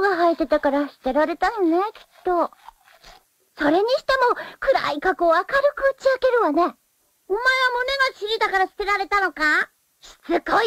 が生えてたから捨てられたよね、きっと。それにしても、暗い過去を明るく打ち明けるわね。お前は胸がちぎったから捨てられたのか？しつこい